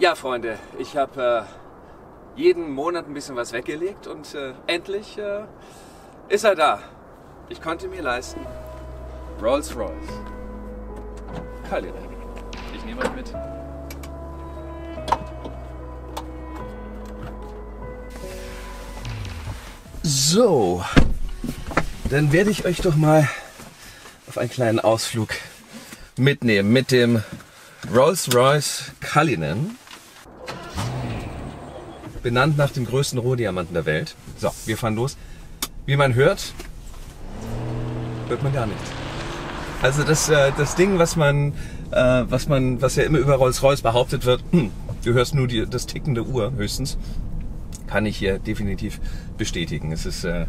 Ja, Freunde, ich habe äh, jeden Monat ein bisschen was weggelegt und äh, endlich äh, ist er da. Ich konnte mir leisten. Rolls Royce. Cullinan. Ich nehme euch mit. So, dann werde ich euch doch mal auf einen kleinen Ausflug mitnehmen mit dem Rolls-Royce Cullinan. Benannt nach dem größten Rohdiamanten der Welt. So, wir fahren los. Wie man hört, hört man gar nichts. Also das, äh, das Ding, was man, äh, was man, was ja immer über Rolls-Royce behauptet wird, du hörst nur die, das Ticken der Uhr höchstens, kann ich hier definitiv bestätigen. Es ist äh,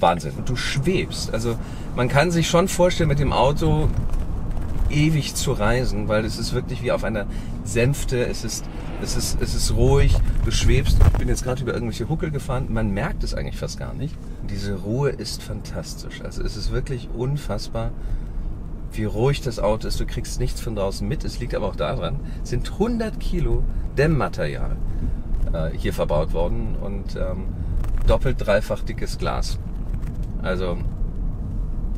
Wahnsinn. Und du schwebst. Also man kann sich schon vorstellen, mit dem Auto ewig zu reisen, weil es ist wirklich wie auf einer Sänfte. Es ist, es ist, es ist ruhig. Du schwebst. Ich bin jetzt gerade über irgendwelche Huckel gefahren. Man merkt es eigentlich fast gar nicht. Diese Ruhe ist fantastisch. Also es ist wirklich unfassbar, wie ruhig das Auto ist. Du kriegst nichts von draußen mit. Es liegt aber auch daran, es sind 100 Kilo Dämmmaterial äh, hier verbaut worden und ähm, doppelt, dreifach dickes Glas. Also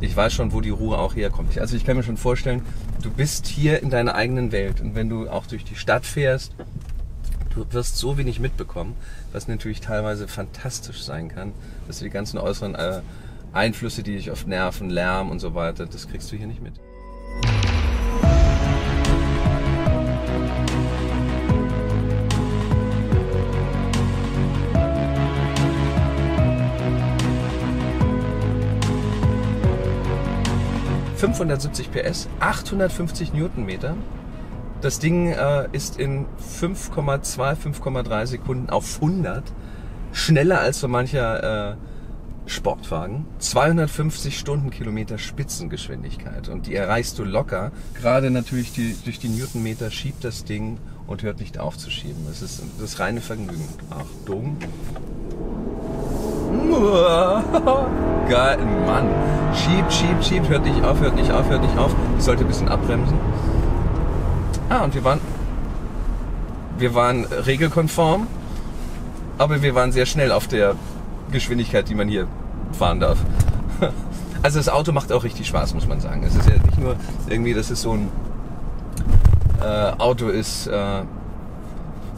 ich weiß schon, wo die Ruhe auch herkommt. Also ich kann mir schon vorstellen, du bist hier in deiner eigenen Welt und wenn du auch durch die Stadt fährst, du wirst so wenig mitbekommen, was natürlich teilweise fantastisch sein kann, dass du die ganzen äußeren äh, Einflüsse, die dich oft nerven, Lärm und so weiter, das kriegst du hier nicht mit. 570 PS, 850 Newtonmeter. Das Ding äh, ist in 5,2, 5,3 Sekunden auf 100 schneller als so mancher äh, Sportwagen. 250 Stundenkilometer Spitzengeschwindigkeit und die erreichst du locker. Gerade natürlich die, durch die Newtonmeter schiebt das Ding und hört nicht auf zu schieben. Das ist das reine Vergnügen. Achtung. Geil, Mann. Schiebt, schiebt, schiebt, hört nicht auf, hört nicht auf, hört nicht auf. Ich sollte ein bisschen abbremsen. Ah, und wir waren, wir waren regelkonform, aber wir waren sehr schnell auf der Geschwindigkeit, die man hier fahren darf. Also das Auto macht auch richtig Spaß, muss man sagen. Es ist ja nicht nur irgendwie, dass es so ein äh, Auto ist, äh,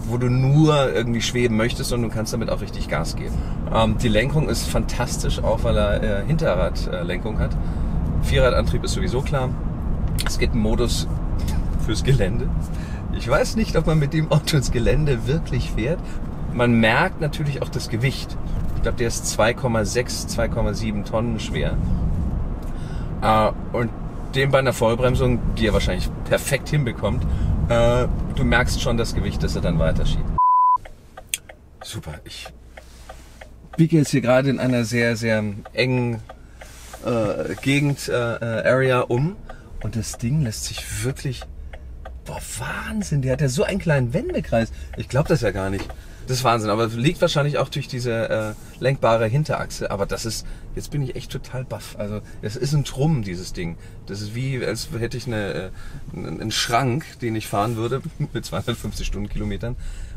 wo du nur irgendwie schweben möchtest, sondern du kannst damit auch richtig Gas geben. Ähm, die Lenkung ist fantastisch, auch weil er äh, Hinterradlenkung hat. Vierradantrieb ist sowieso klar. Es gibt einen Modus fürs Gelände. Ich weiß nicht, ob man mit dem Auto ins Gelände wirklich fährt. Man merkt natürlich auch das Gewicht. Ich glaube, der ist 2,6, 2,7 Tonnen schwer. Äh, und dem bei einer Vollbremsung, die er wahrscheinlich perfekt hinbekommt, äh, du merkst schon das Gewicht, das er dann weiterschiebt. Super, ich biege jetzt hier gerade in einer sehr, sehr engen äh, Gegend, äh, äh, Area um und das Ding lässt sich wirklich, boah, Wahnsinn, der hat ja so einen kleinen Wendekreis. Ich glaube das ja gar nicht. Das ist Wahnsinn, aber liegt wahrscheinlich auch durch diese äh, lenkbare Hinterachse. Aber das ist, jetzt bin ich echt total baff. Also es ist ein Trumm, dieses Ding. Das ist wie, als hätte ich eine, äh, einen Schrank, den ich fahren würde mit 250 Stundenkilometern.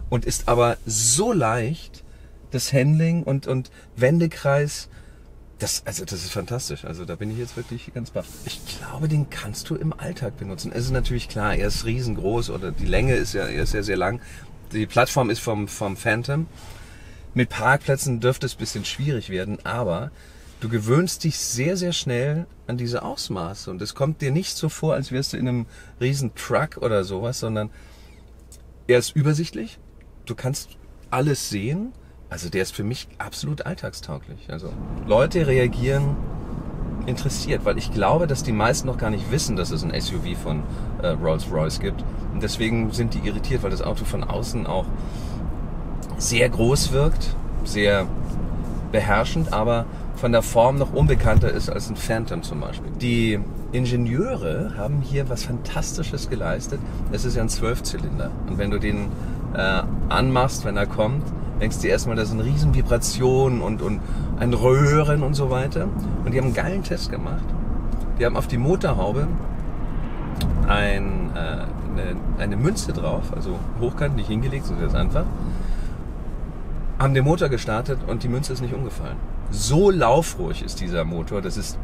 Und ist aber so leicht, das Handling und, und Wendekreis. Das, also das ist fantastisch. Also da bin ich jetzt wirklich ganz baff. Ich glaube, den kannst du im Alltag benutzen. Es ist natürlich klar, er ist riesengroß oder die Länge ist ja, er ist ja sehr lang die Plattform ist vom, vom Phantom. Mit Parkplätzen dürfte es ein bisschen schwierig werden, aber du gewöhnst dich sehr, sehr schnell an diese Ausmaße. Und es kommt dir nicht so vor, als wärst du in einem riesen Truck oder sowas, sondern er ist übersichtlich. Du kannst alles sehen. Also der ist für mich absolut alltagstauglich. Also Leute reagieren interessiert, weil ich glaube, dass die meisten noch gar nicht wissen, dass es ein SUV von äh, Rolls-Royce gibt. Und deswegen sind die irritiert, weil das Auto von außen auch sehr groß wirkt, sehr beherrschend, aber von der Form noch unbekannter ist als ein Phantom zum Beispiel. Die Ingenieure haben hier was Fantastisches geleistet. Es ist ja ein Zwölfzylinder. Und wenn du den äh, anmachst, wenn er kommt, denkst du erstmal, das sind riesen Vibrationen und, und ein Röhren und so weiter. Und die haben einen geilen Test gemacht. Die haben auf die Motorhaube ein, äh, eine, eine Münze drauf, also hochkant, nicht hingelegt, sondern das einfach. Haben den Motor gestartet und die Münze ist nicht umgefallen. So laufruhig ist dieser Motor, das ist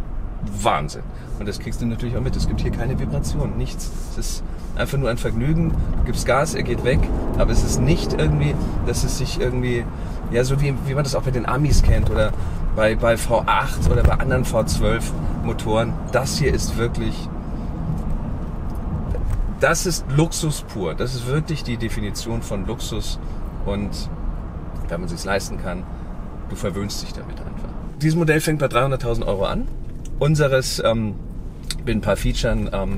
Wahnsinn. Und das kriegst du natürlich auch mit. Es gibt hier keine Vibration, nichts. Es ist einfach nur ein Vergnügen. Du gibst Gas, er geht weg. Aber es ist nicht irgendwie, dass es sich irgendwie, ja, so wie, wie man das auch bei den Amis kennt oder bei, bei V8 oder bei anderen V12 Motoren. Das hier ist wirklich, das ist Luxus pur. Das ist wirklich die Definition von Luxus. Und wenn man sich leisten kann, du verwöhnst dich damit einfach. Dieses Modell fängt bei 300.000 Euro an unseres ähm, mit ein paar Features, ähm,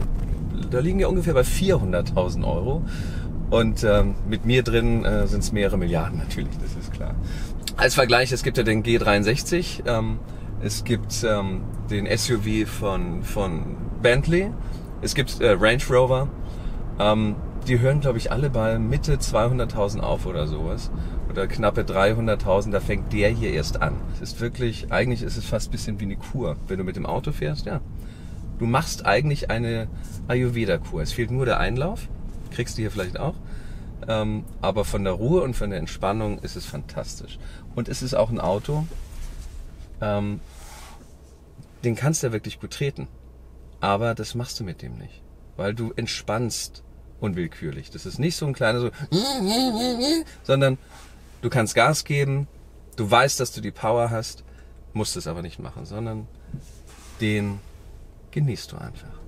da liegen wir ungefähr bei 400.000 Euro. Und ähm, mit mir drin äh, sind es mehrere Milliarden natürlich, das ist klar. Als Vergleich, es gibt ja den G63, ähm, es gibt ähm, den SUV von, von Bentley, es gibt äh, Range Rover. Ähm, die hören, glaube ich, alle bei Mitte 200.000 auf oder sowas. Oder knappe 300.000, da fängt der hier erst an. Es ist wirklich, eigentlich ist es fast bisschen wie eine Kur. Wenn du mit dem Auto fährst, ja. Du machst eigentlich eine Ayurveda-Kur. Es fehlt nur der Einlauf. Kriegst du hier vielleicht auch. Ähm, aber von der Ruhe und von der Entspannung ist es fantastisch. Und es ist auch ein Auto, ähm, den kannst du ja wirklich gut treten. Aber das machst du mit dem nicht. Weil du entspannst unwillkürlich. Das ist nicht so ein kleiner so, sondern du kannst Gas geben, du weißt, dass du die Power hast, musst es aber nicht machen, sondern den genießt du einfach.